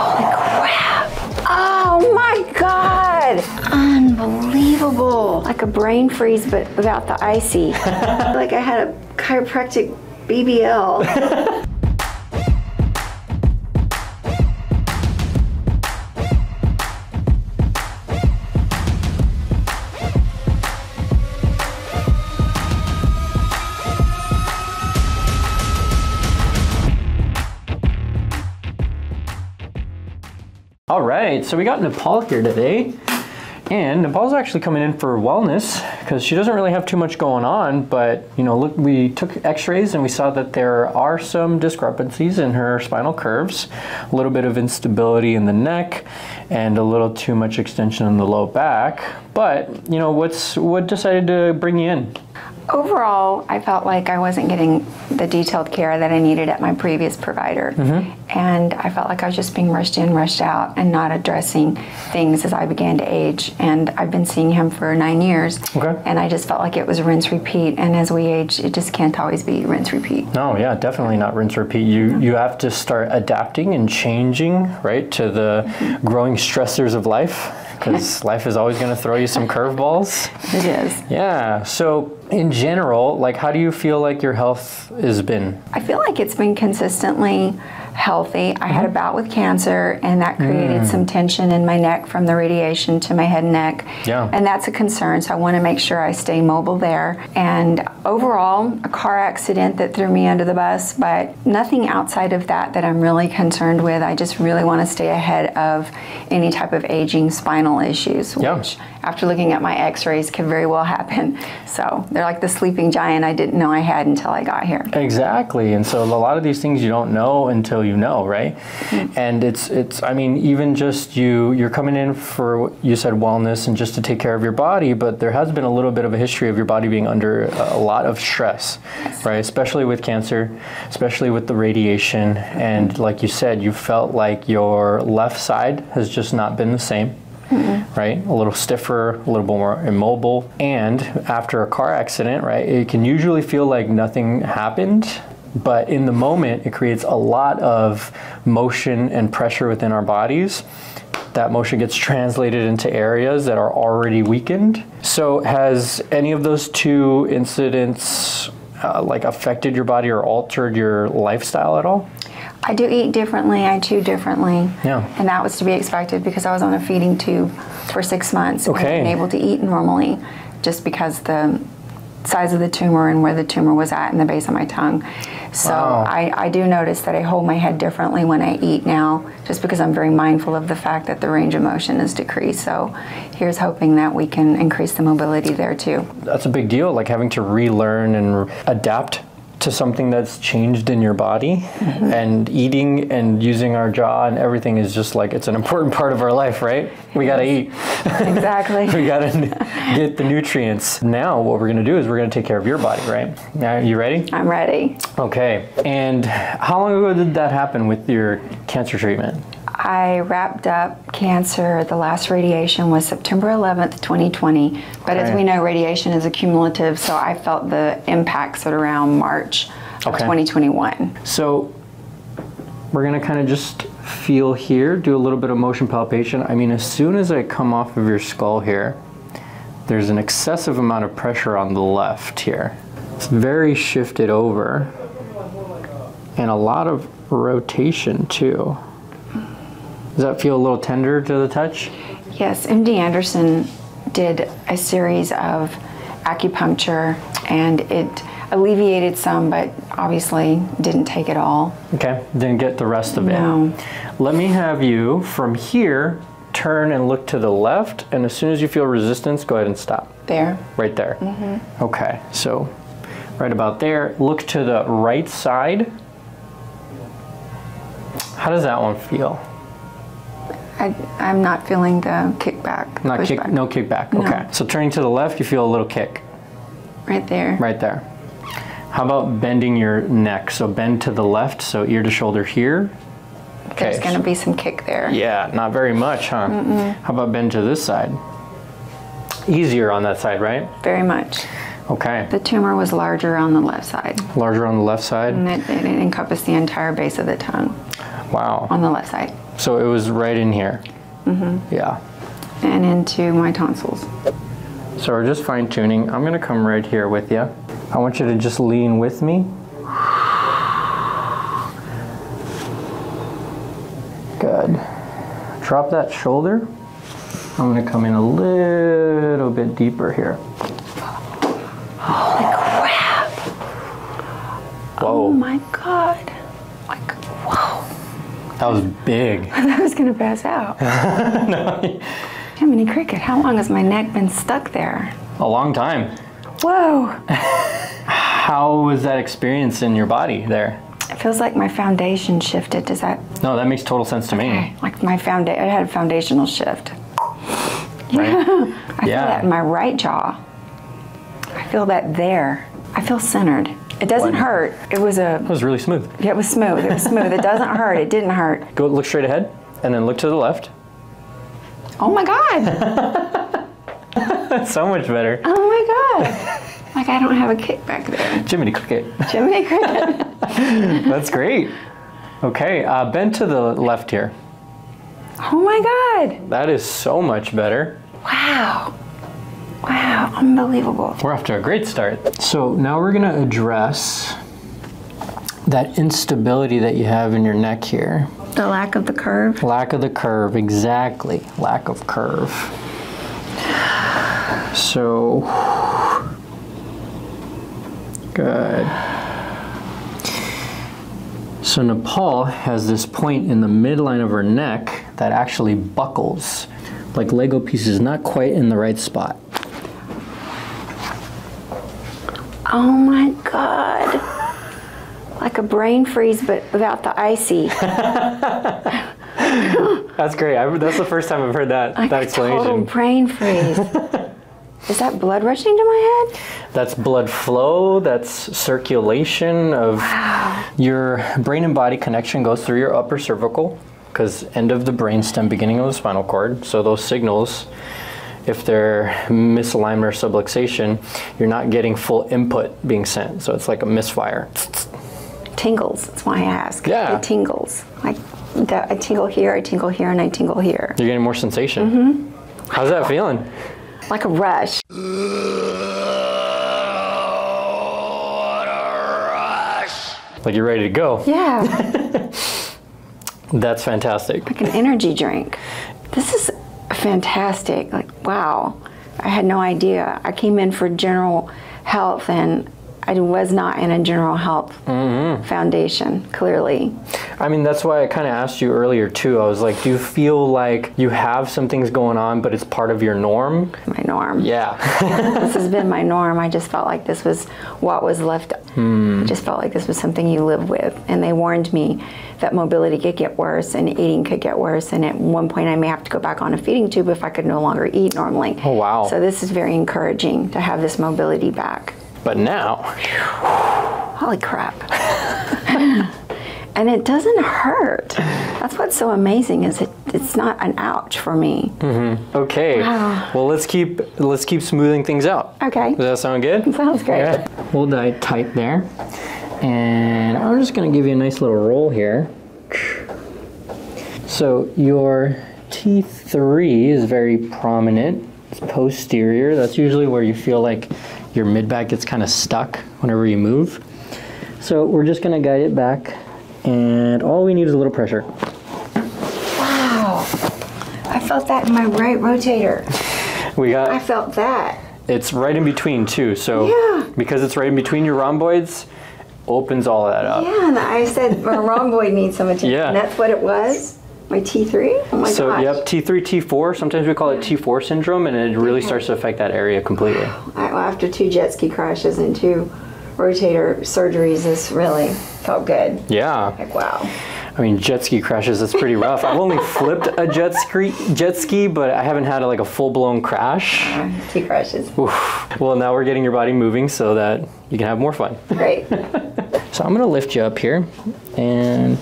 Holy crap. Oh my God. Unbelievable. Like a brain freeze, but without the icy. like I had a chiropractic BBL. right, so we got Nepal here today. And Nepal's actually coming in for wellness because she doesn't really have too much going on, but you know, look, we took x-rays and we saw that there are some discrepancies in her spinal curves, a little bit of instability in the neck and a little too much extension in the low back. But, you know, what's what decided to bring you in? Overall, I felt like I wasn't getting the detailed care that I needed at my previous provider. Mm-hmm. And I felt like I was just being rushed in, rushed out, and not addressing things as I began to age. And I've been seeing him for nine years. Okay. And I just felt like it was rinse repeat. And as we age, it just can't always be rinse repeat. No, yeah, definitely not rinse repeat. You you have to start adapting and changing, right, to the growing stressors of life because life is always going to throw you some curveballs. It is. Yeah. So, in general, like how do you feel like your health has been? I feel like it's been consistently healthy. I had a mm-hmm. bout with cancer, and that created mm. some tension in my neck from the radiation to my head and neck. Yeah. And that's a concern, so I want to make sure I stay mobile there. And overall, a car accident that threw me under the bus, but nothing outside of that that I'm really concerned with. I just really want to stay ahead of any type of aging spinal issues, Yeah. which after looking at my x-rays could very well happen. So they're like the sleeping giant I didn't know I had until I got here. Exactly. And so a lot of these things you don't know until you know, right? Hmm. And it's it's I mean even just you you're coming in for you said wellness and just to take care of your body, but there has been a little bit of a history of your body being under a lot of stress, right? Especially with cancer, especially with the radiation and like you said you felt like your left side has just not been the same. Right? A little stiffer, a little more immobile. And after a car accident, right, it can usually feel like nothing happened. But in the moment, it creates a lot of motion and pressure within our bodies. That motion gets translated into areas that are already weakened. So, has any of those two incidents uh, like affected your body or altered your lifestyle at all? I do eat differently. I chew differently. Yeah. And that was to be expected because I was on a feeding tube for six months. and Okay. wasn't able to eat normally just because the size of the tumor and where the tumor was at in the base of my tongue. So Wow. I, I do notice that I hold my head differently when I eat now just because I'm very mindful of the fact that the range of motion is decreased. So here's hoping that we can increase the mobility there too. that's a big deal like having to relearn and adapt to something that's changed in your body mm-hmm. and eating and using our jaw and everything is just like it's an important part of our life right? We got to eat. Exactly. we got to get the nutrients. Now what we're going to do is we're going to take care of your body right? Now you ready? I'm ready. okay. And how long ago did that happen with your cancer treatment I wrapped up cancer. The last radiation was September 11th, 2020. But as we know, radiation is accumulative, so I felt the impacts at around March of Okay. 2021. So we're gonna kind of just feel here, do a little bit of motion palpation. I mean, as soon as I come off of your skull here, there's an excessive amount of pressure on the left here. It's very shifted over and a lot of rotation too. Does that feel a little tender to the touch? Yes, MD Anderson did a series of acupuncture and it alleviated some, but obviously didn't take it all. Okay, didn't get the rest of it. No. Let me have you from here turn and look to the left, and as soon as you feel resistance, go ahead and stop. There. Right there. Mm-hmm. Okay, so right about there. Look to the right side. How does that one feel? I, I'm not feeling the kickback. Not kick, no kickback. No. Okay. So turning to the left, you feel a little kick Right there. right there. How about bending your neck? So bend to the left, so ear to shoulder here. There's going to be some kick there. Yeah, not very much, huh? How about bend to this side? Easier on that side, right? Very much. Okay. The tumor was larger on the left side, Larger on the left side. and it, it encompassed the entire base of the tongue Wow. on the left side. So it was right in here. Mm-hmm. Yeah. and into my tonsils. So we're just fine tuning. I'm gonna come right here with you. I want you to just lean with me. Good. Drop that shoulder. I'm gonna come in a little bit deeper here. Holy crap! Oh Whoa, my god! Like, whoa! that was big. I was gonna pass out. Jiminy Cricket, how long has my neck been stuck there? A long time. Whoa! How was that experience in your body there? It feels like my foundation shifted. Does that? No, that makes total sense to me. Like my foundation, it had a foundational shift. Right? I feel that in my right jaw. I feel that there. I feel centered. It doesn't hurt. It was a. It was really smooth. Yeah, it was smooth. It was smooth. It doesn't hurt. It didn't hurt. Go look straight ahead and then look to the left. Oh my god! so much better. Oh my god! Like I don't have a kick back there. Jiminy Cricket. Jiminy Cricket. That's great. Okay, uh, bend to the left here. Oh my god! That is so much better. Wow. Wow, unbelievable. We're off to a great start. So now we're gonna address that instability that you have in your neck here. The lack of the curve. Lack of the curve, exactly. Lack of curve. So, good. So Nepal has this point in the midline of her neck that actually buckles, like Lego pieces, not quite in the right spot. Oh my god. Like a brain freeze, but without the icy. That's great. I, that's the first time I've heard that, Like that a total brain freeze. Is that blood rushing to my head? That's blood flow, that's circulation of your brain and body connection goes through your upper cervical because end of the brainstem, beginning of the spinal cord. So those signals, if they're misalignment or subluxation, you're not getting full input being sent. So it's like a misfire. Tingles. That's why I ask. Yeah. It tingles. Like I tingle here, I tingle here, and I tingle here. You're getting more sensation. Mm-hmm. How's that feeling? Like a rush. Like you're ready to go. Yeah. That's fantastic. like an energy drink. This is fantastic. Like, wow. I had no idea. I came in for general health and I was not in a general health mm-hmm. foundation, clearly. I mean, that's why I kind of asked you earlier too. I was like, do you feel like you have some things going on, but it's part of your norm? My norm. Yeah. this has been my norm. I just felt like this was what was left. I hmm. just felt like this was something you live with. And they warned me that mobility could get worse and eating could get worse. And at one point, I may have to go back on a feeding tube if I could no longer eat normally. Oh, wow. So this is very encouraging to have this mobility back. But now, Holy crap. and it doesn't hurt. That's what's so amazing is it it's not an ouch for me. Mm-hmm. okay. Wow. Well, let's keep let's keep smoothing things out. Okay. Does that sound good? Sounds great. Yeah. Hold that tight there. And I'm just going to give you a nice little roll here. So your T3 is very prominent. It's posterior. That's usually where you feel like your mid back gets kind of stuck whenever you move. So we're just going to guide it back. And all we need is a little pressure. Wow. I felt that in my right rotator. We got I felt that. It's right in between too. So Yeah. because it's right in between your rhomboids, opens all that up. Yeah, and I said my rhomboid needs some attention. Yeah. And that's what it was? My T3? Oh my So gosh. yep, T3, T4. Sometimes we call it T4 syndrome, and it really starts to affect that area completely. Well, after two jet ski crashes and two rotator surgeries, this really felt good. Yeah, Like, wow. I mean jet ski crashes. That's pretty rough. I've only flipped a jet ski, jet ski, but I haven't had like a full blown crash. Uh, T crashes. Oof. Well, now we're getting your body moving so that you can have more fun. Great. So I'm gonna lift you up here, and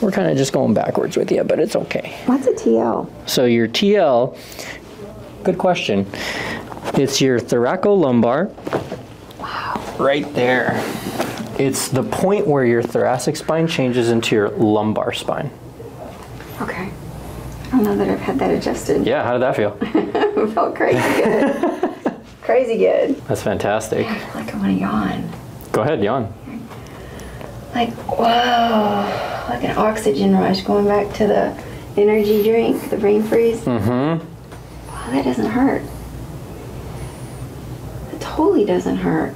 we're kind of just going backwards with you, but it's okay. What's a TL? So your TL, good question. It's your thoracolumbar. Wow. Right there. It's the point where your thoracic spine changes into your lumbar spine. Okay. I don't know that I've had that adjusted. Yeah, how did that feel? it felt crazy good. crazy good. That's fantastic. I feel like I want to yawn. Go ahead, yawn. Like, whoa, like an oxygen rush going back to the energy drink, the brain freeze. Mm-hmm. Wow, that doesn't hurt. It totally doesn't hurt.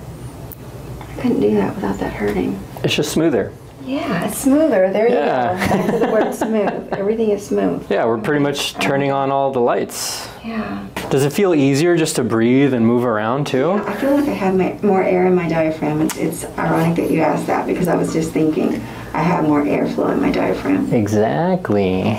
I couldn't do that without that hurting. It's just smoother. Yeah, smoother. There Yeah. you go. Back to the word smooth. Everything is smooth. Yeah, we're pretty much turning on all the lights. Yeah. Does it feel easier just to breathe and move around too? I feel like I have my, more air in my diaphragm. It's, it's ironic that you asked that because I was just thinking I have more airflow in my diaphragm. Exactly.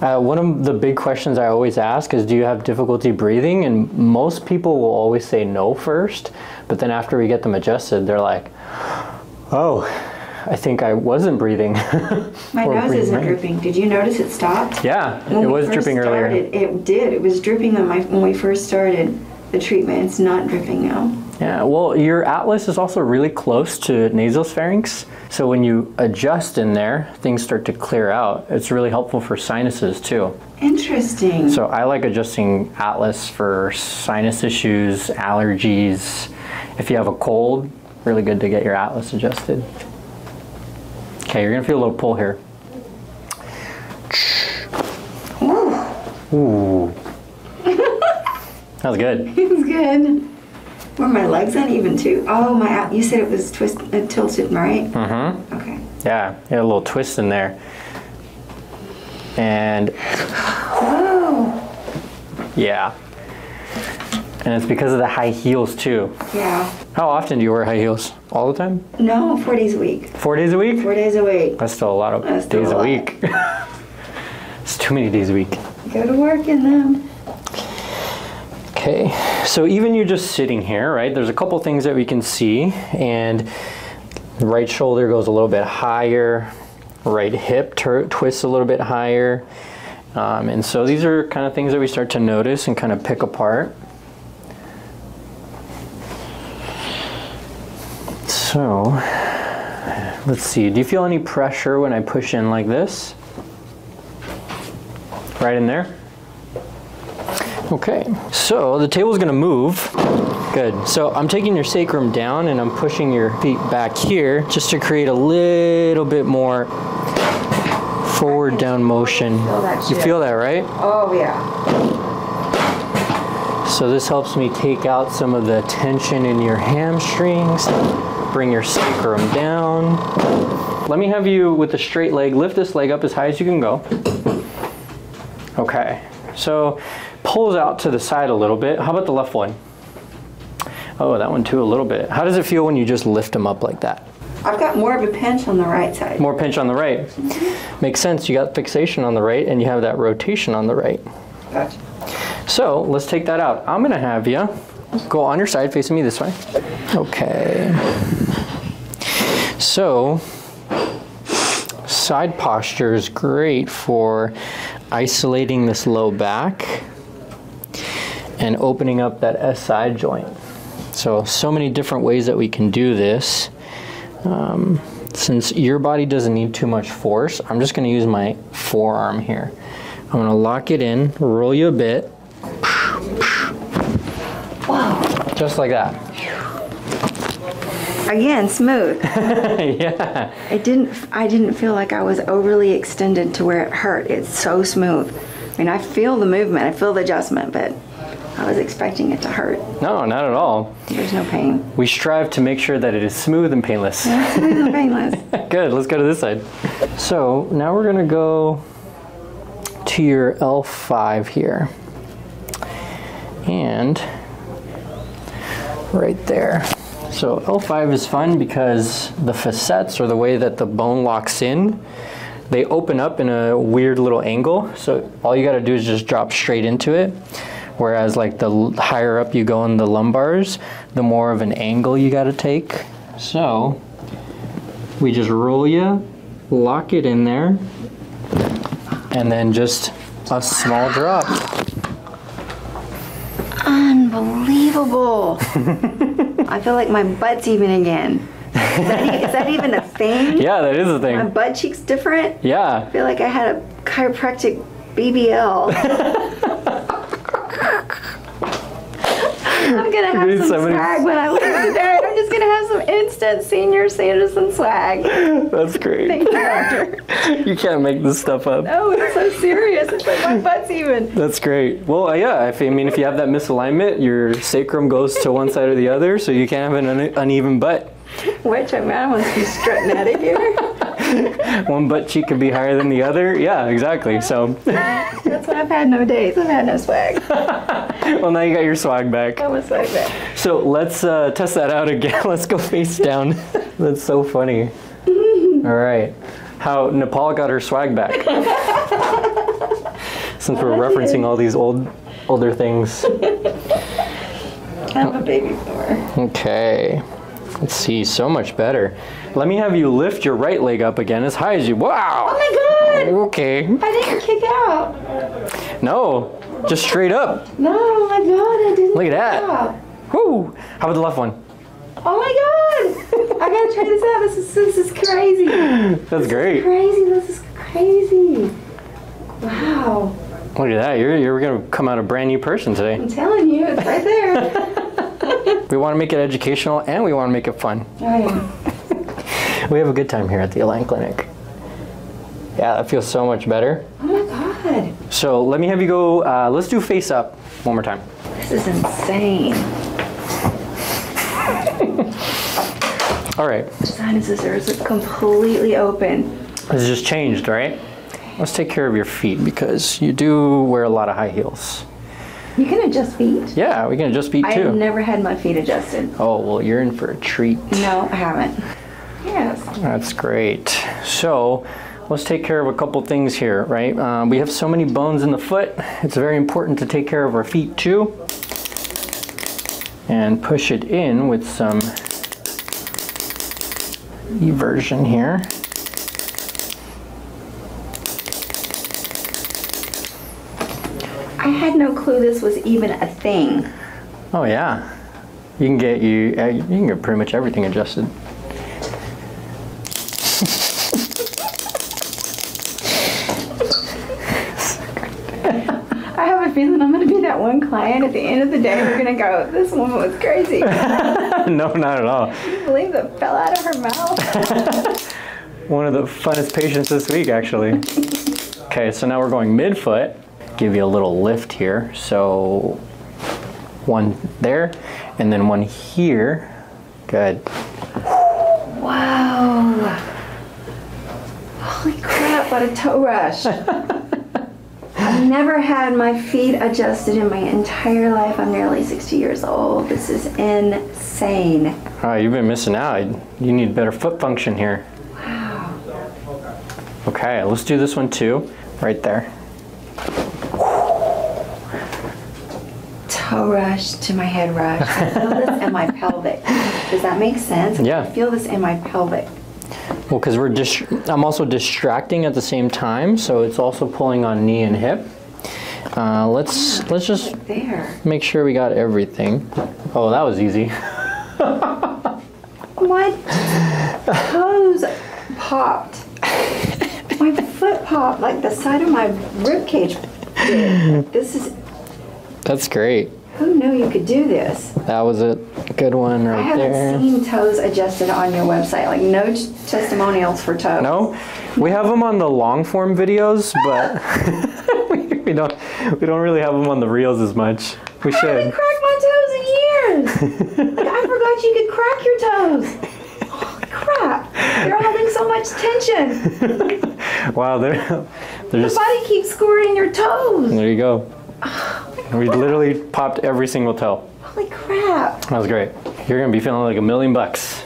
Uh, one of the big questions I always ask is Do you have difficulty breathing? And most people will always say no first, but then after we get them adjusted, they're like, Oh, I think I wasn't breathing. My nose breathing isn't right. dripping. Did you notice it stopped? yeah, When it was dripping earlier. started, It did. It was dripping when, my, when we first started the treatment. It's not dripping now. Yeah, well, your atlas is also really close to nasopharynx. So when you adjust in there, things start to clear out. It's really helpful for sinuses too. Interesting. So I like adjusting atlas for sinus issues, allergies. If you have a cold, really good to get your atlas adjusted. Okay, you're gonna feel a little pull here. Ooh. that was good. it was good. Were my legs uneven too? Oh, my! You said it was twist, uh, tilted, right? Mm-hmm. Okay. Yeah, you had a little twist in there. And Whoa. yeah. And it's because of the high heels too. Yeah. How often do you wear high heels? All the time? No, four days a week. Four days a week? Four days a week. That's still a lot of That's days a lot. week. it's too many days a week. Go to work in them. Okay, so even you're just sitting here, right? There's a couple things that we can see, and right shoulder goes a little bit higher, right hip tur- twists a little bit higher, um, and so these are kind of things that we start to notice and kind of pick apart. So, let's see. Do you feel any pressure when I push in like this? Right in there? Okay, so the table's gonna move. Good. So I'm taking your sacrum down and I'm pushing your feet back here just to create a little bit more forward down motion. feel that You feel that, right? Oh yeah. So this helps me take out some of the tension in your hamstrings, bring your sacrum down. Let me have you with a straight leg, lift this leg up as high as you can go. Okay, so pulls out to the side a little bit. How about the left one? Oh, that one too a little bit. How does it feel when you just lift them up like that? I've got more of a pinch on the right side. More pinch on the right. Mm-hmm. Makes sense, you got fixation on the right and you have that rotation on the right. Gotcha. So let's take that out. I'm gonna have you go on your side facing me this way. Okay. So side posture is great for isolating this low back and opening up that SI joint. So, so many different ways that we can do this. Um, since your body doesn't need too much force, I'm just going to use my forearm here. I'm going to lock it in, roll you a bit, Wow. Just like that. Again, smooth. yeah. It didn't. I didn't feel like I was overly extended to where it hurt. It's so smooth. I mean, I feel the movement. I feel the adjustment, but I was expecting it to hurt. No, not at all. There's no pain. We strive to make sure that it is smooth and painless. Smooth and painless. Good, let's go to this side. So now we're gonna go to your L5 here. And right there. So L5 is fun because the facets or the way that the bone locks in, they open up in a weird little angle. So all you gotta do is just drop straight into it. Whereas like the higher up you go in the lumbars, the more of an angle you gotta take. So we just roll you, lock it in there, and then just a small drop. Unbelievable. I feel like my butt's even again. Is that, e- that even a thing? Yeah, that is a thing. My butt cheek's different. Yeah, I feel like I had a chiropractic BBL. I'm gonna have Need some somebody- swag when I leave today. I'm just gonna have some instant senior Sanderson swag. That's great. Thank you, doctor. You can't make this stuff up. Oh, it's so serious. It's like my butt's even. That's great. Well, uh, yeah. If I mean, if you have that misalignment, your sacrum goes to one side or the other, so you can't have an une- uneven butt. Which I mean, I must be strutting out of here. One butt cheek could be higher than the other. Yeah, exactly. So, That's why I've had no days. I've had no swag. well, now you got your swag back. I'm a swag back. So let's uh, test that out again. Let's go face down. That's so funny. All right. How Nepal got her swag back. Since we're referencing all these old, older things. I'm a baby boomer. Okay. Let's see. So much better. Let me have you lift your right leg up again as high as you. Wow. Oh my god! Okay. I didn't kick out. No. Just straight up. No, oh my god, I didn't. Look at that. out. Woo. How about the left one? Oh my god! I gotta try this out. This is this is crazy. That's great. Crazy. This is crazy. Wow. Look at that. You're, you're going to come out a brand new person today. I'm telling you, it's right there. We want to make it educational and we want to make it fun. Oh, yeah. We have a good time here at the Aligned Clinic. Yeah, that feels so much better. Oh my god. So let me have you go, uh, let's do face up one more time. This is insane. All right, The Sinuses are completely open. this just changed, right? Let's take care of your feet because you do wear a lot of high heels. You can adjust feet. Yeah, we can adjust feet too. I have never had my feet adjusted. Oh, well, you're in for a treat. No, I haven't. Yes. That's great. So let's take care of a couple things here, right? Uh, we have so many bones in the foot. It's very important to take care of our feet too. And push it in with some eversion here. I had no clue this was even a thing. Oh yeah, you can get you uh, you can get pretty much everything adjusted. I have a feeling I'm going to be that one client at the end of the day. We're going to go, this woman was crazy. No, not at all. you believe that fell out of her mouth? One of the funnest patients this week, actually. Okay, so now we're going midfoot. Give you a little lift here. So one there, and then one here. Good. Wow. Holy crap, what a toe rush. I've never had my feet adjusted in my entire life. I'm nearly 60 years old. This is insane. Oh, you've been missing out. You need better foot function here. Wow. Okay, let's do this one too. Right there. Toe rush to my head rush. I feel this in my pelvic. Does that make sense? Yeah. I feel this in my pelvic. Well, because we're dis- I'm also distracting at the same time, so it's also pulling on knee and hip. Uh, let's let's just make sure we got everything. Oh, that was easy. My toes popped. My foot popped, like the side of my rib cage did. This is, That's great. who knew you could do this? That was a good one right there. I haven't there. seen toes adjusted on your website, like no testimonials for toes. No, we have them on the long form videos, but we, don't we don't really have them on the reels as much. We I haven't should. cracked my toes in years. like, I forgot you could crack your toes. Holy crap. They're holding so much tension. Wow, they're they're Your just body keeps scoring your toes. there. You go. Oh, we literally popped every single toe. Holy crap. That was great. You're gonna be feeling like a million bucks.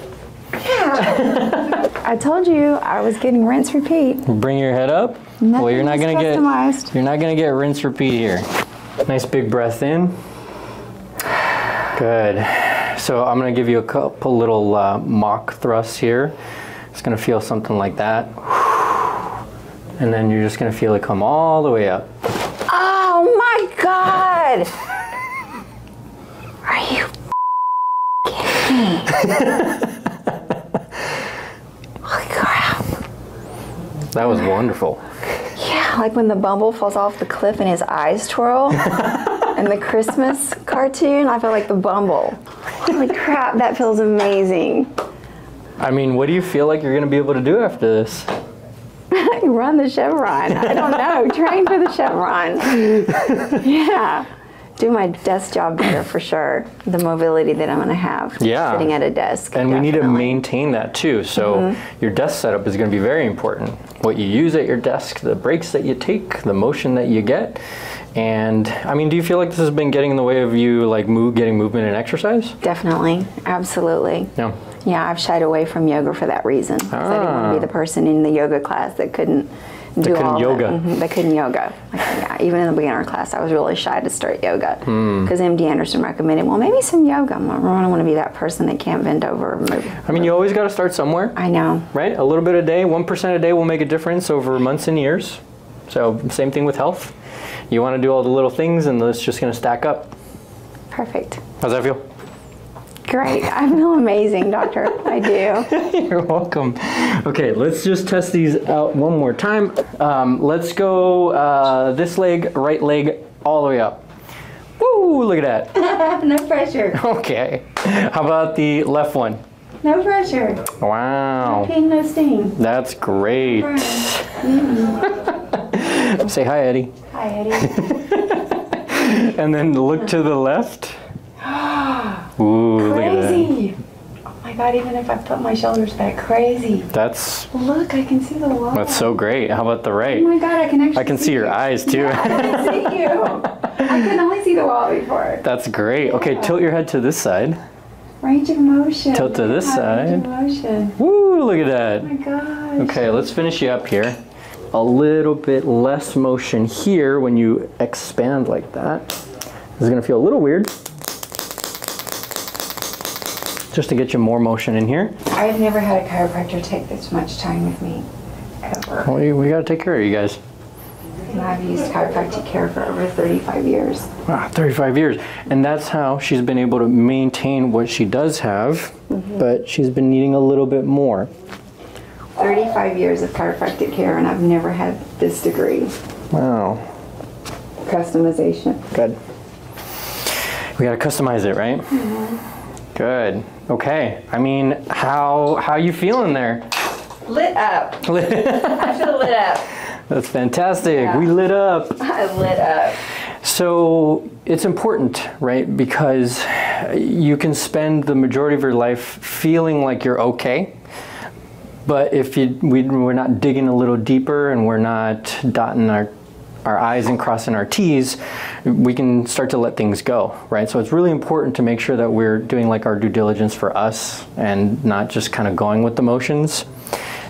I told you I was getting rinse repeat. Bring your head up. well, you're not gonna is get customized. you're not gonna get rinse repeat here. Nice big breath in. Good. So I'm gonna give you a couple little uh, mock thrusts here. It's gonna feel something like that. And then you're just gonna feel it come all the way up. Oh my god! Are you kidding me? Holy crap. That was wonderful. Yeah, like when the bumble falls off the cliff and his eyes twirl. in the Christmas cartoon, I feel like the bumble. Holy crap, that feels amazing. I mean, what do you feel like you're going to be able to do after this? Run the Chevron. I don't know. Train for the Chevron. yeah. Do my desk job better for sure. The mobility that I'm going to have Yeah. sitting at a desk. And we need to maintain that too. So your desk setup is going to be very important. What you use at your desk, the breaks that you take, the motion that you get. And I mean, do you feel like this has been getting in the way of you like move, getting movement and exercise? Definitely. Absolutely. Yeah. Yeah, I've shied away from yoga for that reason. 'cause I didn't want to Ah. be the person in the yoga class that couldn't do couldn't all it. yoga. Mhm, That couldn't yoga. Like, yeah, even in the beginner class, I was really shy to start yoga Hmm. because MD Anderson recommended, well, maybe some yoga. I'm like, I don't want to be that person that can't bend over or move. I mean, you always got to start somewhere, I know. right? A little bit a day, 1% a day will make a difference over months and years. So, same thing with health. You want to do all the little things, and it's just going to stack up. Perfect. How's that feel? Great. I feel amazing, doctor. I do. You're welcome. Okay, let's just test these out one more time. Um, let's go uh, this leg, right leg, all the way up. Woo, look at that. no pressure. Okay. How about the left one? No pressure. Wow, No Pain, no sting. that's great. Say hi, Eddie. Hi, Eddie. And then look to the left. Ooh, look at that. Crazy. Oh my god, even if I put my shoulders back, crazy. That's Look, I can see the wall. that's so great. How about the right? Oh my god, I can actually I can see your eyes too. I can see you. I could only see the wall before. That's great. Okay, tilt your head to this side. Range of motion. Tilt to this side. Range of motion. Woo, look at that. Oh my gosh. Okay, let's finish you up here. A little bit less motion here when you expand like that. This is gonna feel a little weird. Just to get you more motion in here. I've never had a chiropractor take this much time with me. Ever. Well, we, we gotta take care of you guys. And I've used chiropractic care for over 35 years. Wow, 35 years. And that's how she's been able to maintain what she does have, mm-hmm. but she's been needing a little bit more. 35 years of chiropractic care, and I've never had this degree. Wow, Customization. good. We gotta customize it, right? Mm-hmm. Good. Okay. I mean, how how you feeling there? Lit up. I feel lit up. That's fantastic. Yeah. We lit up. I lit up. So it's important, right? Because you can spend the majority of your life feeling like you're okay. But if you, we, we're not digging a little deeper and we're not dotting our, our I's and crossing our T's, we can start to let things go, right? So it's really important to make sure that we're doing like our due diligence for us and not just kind of going with the motions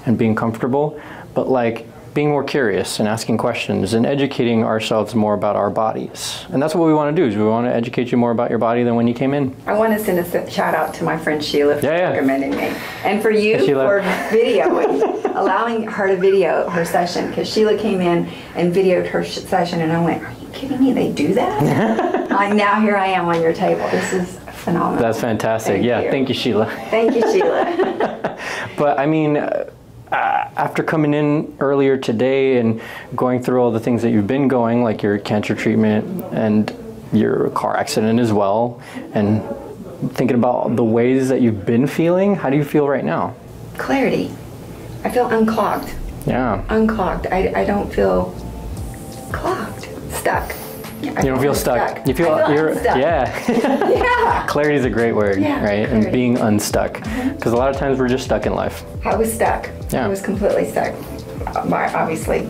and being comfortable, but like being more curious and asking questions and educating ourselves more about our bodies. And that's what we want to do is we want to educate you more about your body than when you came in. I want to send a shout out to my friend Sheila for Yeah, yeah. recommending me, and for you Hey, for videoing, allowing her to video her session because Sheila came in and videoed her session, and I went, "Are you kidding me? They do that?" like now, here I am on your table. This is phenomenal. That's fantastic. Thank yeah, you. thank you, Sheila. Thank you, Sheila. But I mean, uh, Uh, after coming in earlier today and going through all the things that you've been going, like your cancer treatment and your car accident as well, and thinking about the ways that you've been feeling, how do you feel right now? Clarity. I feel unclogged. Yeah. Unclogged. I, I don't feel clogged. Stuck. You don't feel stuck. You feel, I feel you're unstuck. yeah. Yeah. clarity is a great word, Yeah, right? And being unstuck, mm-hmm. because a lot of times we're just stuck in life. I was stuck. Yeah. I was completely stuck by obviously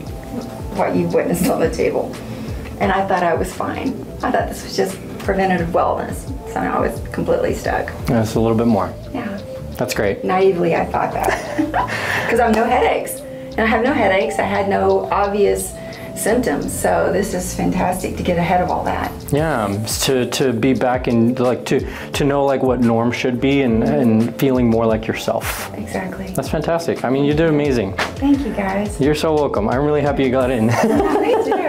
what you witnessed on the table. And I thought I was fine. I thought this was just preventative wellness. So I was completely stuck. That's a little bit more. Yeah. That's great. Naively, I thought that. Because I have no headaches. And I have no headaches. I had no obvious symptoms. So this is fantastic to get ahead of all that. Yeah, to, to be back and like to to know like what norm should be and, and feeling more like yourself. Exactly. That's fantastic. I mean, you did amazing. Thank you guys. You're so welcome. I'm really happy you got in. Me too.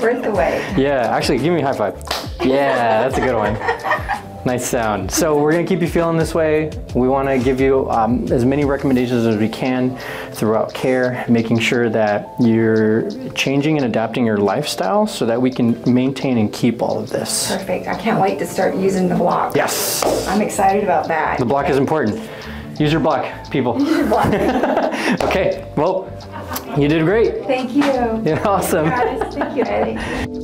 Worth the wait. yeah, actually, give me a high five. Yeah, that's a good one. Nice sound. So we're gonna keep you feeling this way. We want to give you um, as many recommendations as we can throughout care, making sure that you're changing and adapting your lifestyle so that we can maintain and keep all of this. Perfect. I can't wait to start using the block. Yes, I'm excited about that. the block is important. Use your block, people. Use your block. okay, well, you did great. Thank you. You're awesome. Guys, thank you, Eddie.